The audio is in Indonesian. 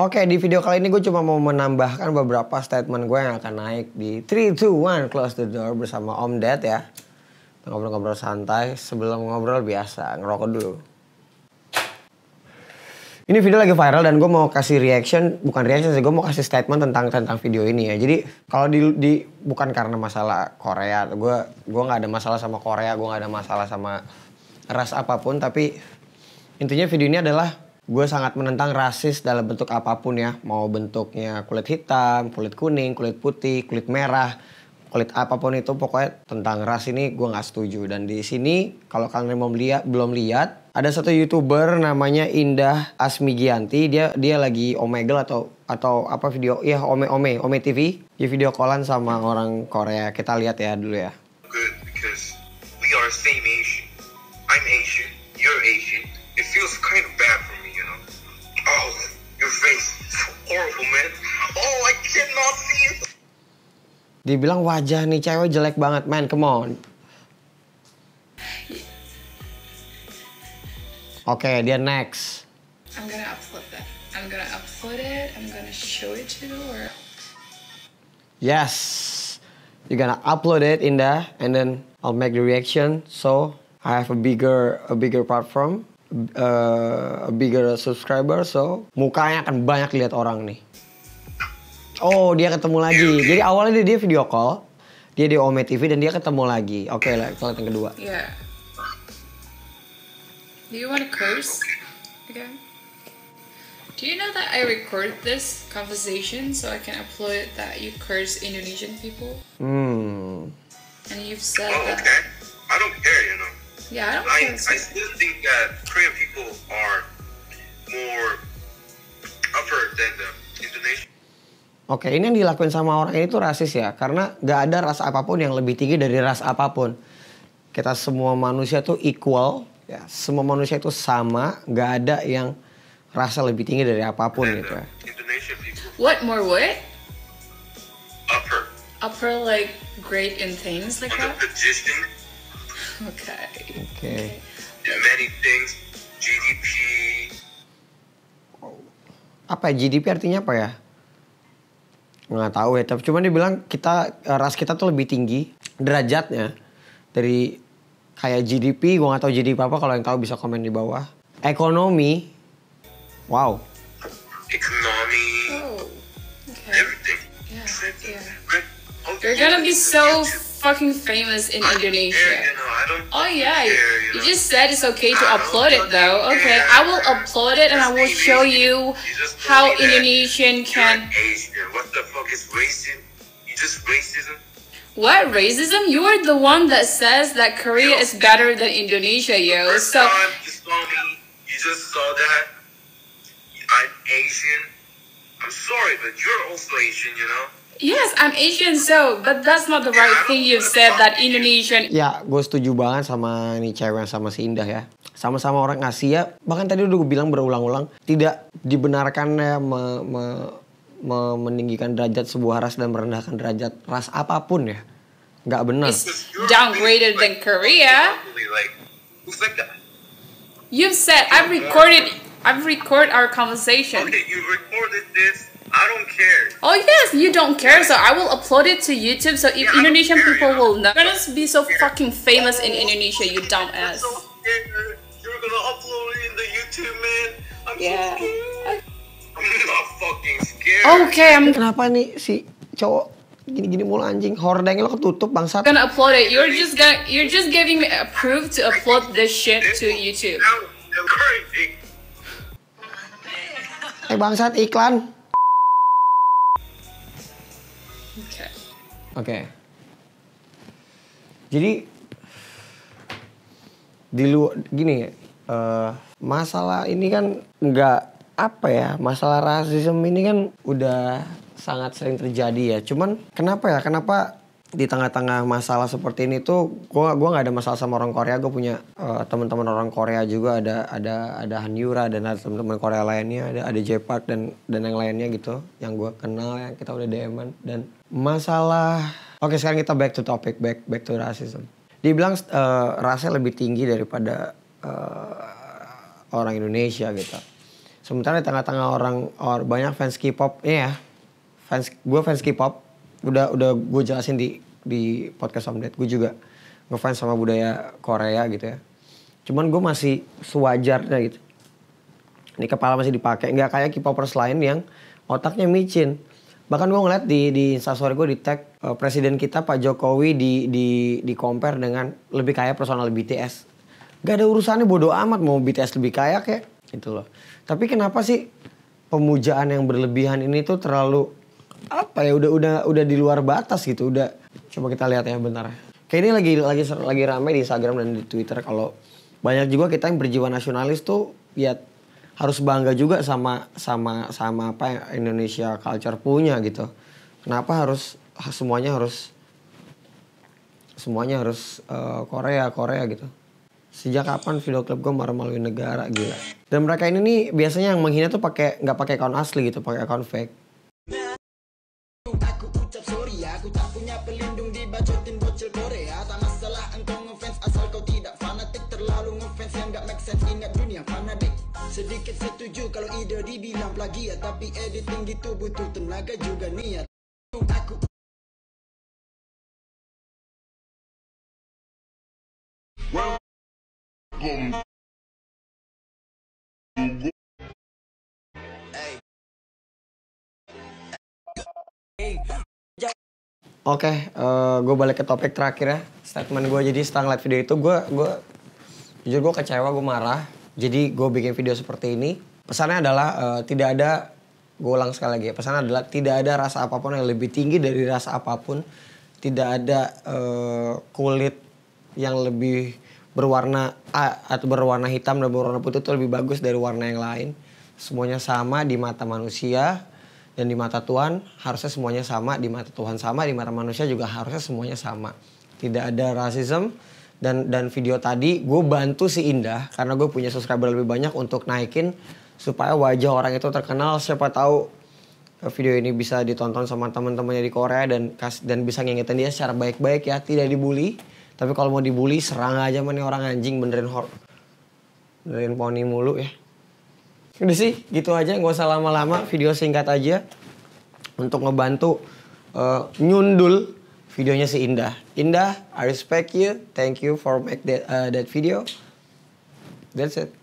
Oke, di video kali ini gue cuma mau menambahkan beberapa statement gue yang akan naik di 3, 2, 1, close the door bersama Om Ded ya. Ngobrol-ngobrol santai, sebelum ngobrol biasa, ngerokok dulu. Ini video lagi viral dan gue mau kasih reaction, bukan reaction sih, gue mau kasih statement tentang tentang video ini ya. Jadi kalau di, di bukan karena masalah Korea, gue gue nggak ada masalah sama Korea, gue nggak ada masalah sama ras apa pun, tapi intinya video ini adalah gue sangat menentang rasis dalam bentuk apa pun ya. Mau bentuknya kulit hitam kulit kuning kulit putih kulit merah kulit apa pun itu pokoknya tentang ras ini gue nggak setuju. Dan di sini kalau kalian belum lihat belum lihat ada satu youtuber namanya Indah Asmigianti. Dia dia lagi omegle atau atau apa video? Ya ome ome ome TV dia video callan sama orang Korea. Kita lihat ya dulu ya. Good because we are same Asian. I'm Asian, you're Asian. It feels kind of bad dibilang wajah nih cewek jelek banget man come on Oke, dia next. I'm gonna upload that. I'm gonna upload it. I'm gonna show it to the world. Yes. You're gonna upload it in there and then I'll make the reaction. So I have a bigger a bigger platform, uh, a bigger subscriber. So mukanya akan banyak lihat orang nih. Oh dia ketemu lagi. Jadi awalnya dia, dia video call, dia di Ome TV dan dia ketemu lagi. Oke lah, kita lihat yang kedua. Yeah. Do you want to curse again? Do you know that I record this conversation so I can upload that you curse Indonesian people? Hmm. And you've said Oh, that. okay. I don't care, you know. Yeah, I don't I, care. I still think that Korean people are more upper than the Indonesian. Oke, ini yang dilakuin sama orang ini tuh rasis ya, karena gak ada ras apa pun yang lebih tinggi dari ras apa pun. Kita semua manusia tuh equal, ya, semua manusia itu sama, gak ada yang rasa lebih tinggi dari apa pun than gitu ya. People. What more what? Upper. Upper like great in things like that? position, Okay. Oke. in many things, GDP, Apa ya, GDP artinya apa ya? Nggak tahu ya, tapi cuman dia bilang kita eh, ras kita tuh lebih tinggi derajatnya dari kayak GDP, gua nggak tahu GDP apa kalau yang tahu bisa komen di bawah. Ekonomi, wow. economy, Oh. Okay. everything. Yeah. Yeah. You're gonna be so fucking famous in Indonesia. You know, I don't Oh yeah, care, you know. just said it's okay to I upload it though. fucking Okay. I will upload it and I will show you You how told me that Indonesian can. What the fuck is racism? You just racism? What racism? You are the one that says that Korea is better than Indonesia, yo. So you saw me, you just saw that. I'm Asian. I'm sorry, but you're also Asian, you know? Yes, I'm Asian, so but that's not the right thing you've said that Indonesian. Ya, gue setuju banget sama nih cewek yang sama si Indah ya. Sama-sama orang Asia, bahkan tadi udah gue bilang berulang-ulang, tidak dibenarkannya me, me, me- meninggikan derajat sebuah ras dan merendahkan derajat ras apa pun ya. Nggak benar. It's downgraded than Korea. You've said I've recorded. I've recorded our conversation. Okay, you recorded this. I don't care. Oh yes, you don't care, so I will upload it to YouTube. So if Yeah, Indonesian care, people you know. will know, you're gonna be so fucking famous in Indonesia, you dumb ass. I'm so scared. You're gonna upload it in the YouTube, man. I'm Yeah. so scared. I'm not fucking scared. Okay, I'm Kenapa nih si cowok gini-gini mulu anjing? Hordengnya lo ketutup bangsat. gonna upload it. You're just gonna, you're just giving me a proof to upload this shit to YouTube. Now, now crazy. Eh bangsat iklan. Okay. Oke. Jadi di lu gini eh, masalah ini kan nggak apa ya masalah rasisme ini kan udah sangat sering terjadi ya cuman kenapa ya kenapa di tengah-tengah masalah seperti ini tuh gua gua nggak ada masalah sama orang Korea. Gue punya eh, teman-teman orang Korea juga ada ada ada Hanyura dan ada teman-teman Korea lainnya ada ada J Park dan dan yang lainnya gitu yang gua kenal yang kita udah DM dan masalah oke sekarang kita back to topic back back to racism. Dibilang eh, rasnya lebih tinggi daripada eh, orang Indonesia gitu. Sementara di tengah-tengah orang or banyak fans K-pop ya fans gue fans K-pop udah udah gue jelasin di di podcast Ded gue juga ngefans sama budaya Korea gitu ya. Cuman gue masih sewajarnya gitu. Ini kepala masih dipakai. Nggak kayak K-popers lain yang otaknya micin. Bahkan gue ngeliat di di instastory gue di tag eh, presiden kita Pak Jokowi di di di compare dengan lebih kaya personal BTS gak ada urusannya bodoh amat. Mau BTS lebih kaya kayak gitu loh. Tapi kenapa sih pemujaan yang berlebihan ini tuh terlalu apa ya udah udah udah di luar batas gitu udah. Coba kita lihat ya bentar. Kayak ini lagi lagi lagi ramai di Instagram dan di Twitter kalau banyak juga kita yang berjiwa nasionalis tuh ya harus bangga juga sama sama sama apa yang Indonesia culture punya gitu. Kenapa harus semuanya harus semuanya harus eh, Korea Korea gitu. Sejak kapan video klip gue marah-maluin negara gila. Dan mereka ini nih biasanya yang menghina tuh pakai nggak pakai akun asli gitu pakai akun fake tak pelindung dibacotin bocil Korea. Tak masalah engkau ngefans asal kau tidak fanatik. Terlalu ngefans yang gak make sense. Ingat dunia fanatik. Sedikit setuju kalau ide dibilang plagiat. Tapi editing gitu butuh tenaga juga niat. Aku Oke, gue balik ke topik terakhir ya. Statement gue jadi setelah ngeliat video itu gue gue jujur gue kecewa, gue marah. Jadi gue bikin video seperti ini. Pesannya adalah eh, tidak ada, gue ulang sekali lagi. ya, Pesannya adalah tidak ada rasa apa pun yang lebih tinggi dari rasa apa pun. Tidak ada eh, kulit yang lebih berwarna A atau berwarna hitam dan berwarna putih itu lebih bagus dari warna yang lain. Semuanya sama di mata manusia dan di mata Tuhan harusnya semuanya sama, di mata Tuhan sama, di mata manusia juga harusnya semuanya sama. Tidak ada rasisme. Dan dan video tadi gue bantu si Indah karena gue punya subscriber lebih banyak untuk naikin supaya wajah orang itu terkenal. Siapa tahu eh, video ini bisa ditonton sama teman-temannya di Korea dan kas dan bisa ngingetin dia secara baik-baik ya. Tidak dibully. Tapi kalau mau dibully serang aja mana orang anjing. Benerin hor benerin poni mulu ya Udah sih, gitu aja nggak usah lama-lama, video singkat aja untuk ngebantu eh, nyundul videonya si Indah. Indah, I respect you, thank you for make that uh, that video. That's it.